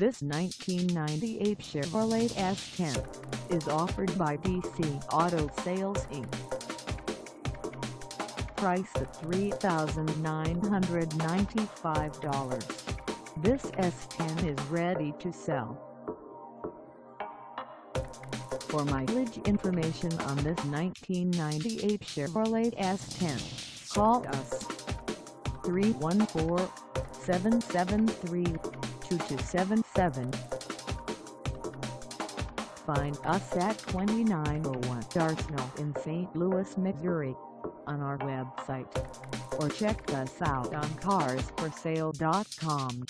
This 1998 Chevrolet S10 is offered by DC Auto Sales Inc. Price at $3,995. This S10 is ready to sell. For mileage information on this 1998 Chevrolet S10, call us 314-773-2277. Find us at 2901 Arsenal in St. Louis, Missouri on our website or check us out on carsforsale.com.